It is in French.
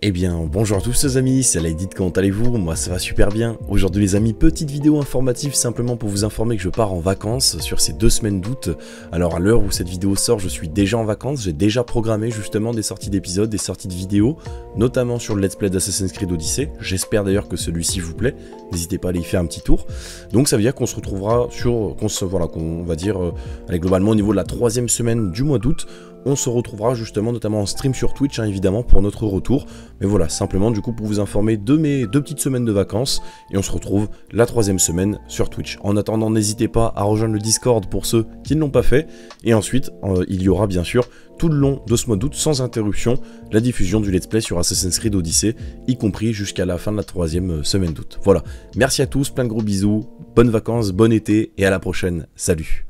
Eh bien, bonjour à tous les amis, c'est Laïdit, comment allez-vous? Moi ça va super bien. Aujourd'hui les amis, petite vidéo informative simplement pour vous informer que je pars en vacances sur ces deux semaines d'août. Alors à l'heure où cette vidéo sort, je suis déjà en vacances, j'ai déjà programmé justement des sorties d'épisodes, des sorties de vidéos, notamment sur le let's play d'Assassin's Creed Odyssey. J'espère d'ailleurs que celui-ci vous plaît, n'hésitez pas à aller y faire un petit tour. Donc ça veut dire qu'on se retrouvera sur, qu'on voilà, qu'on va dire, euh, allez, globalement au niveau de la troisième semaine du mois d'août, on se retrouvera justement notamment en stream sur Twitch hein, évidemment pour notre retour. Mais voilà, simplement du coup pour vous informer de mes deux petites semaines de vacances et on se retrouve la troisième semaine sur Twitch. En attendant, n'hésitez pas à rejoindre le Discord pour ceux qui ne l'ont pas fait. Et ensuite, euh, il y aura bien sûr tout le long de ce mois d'août sans interruption la diffusion du let's play sur Assassin's Creed Odyssey, y compris jusqu'à la fin de la troisième euh, semaine d'août. Voilà, merci à tous, plein de gros bisous, bonnes vacances, bon été et à la prochaine, salut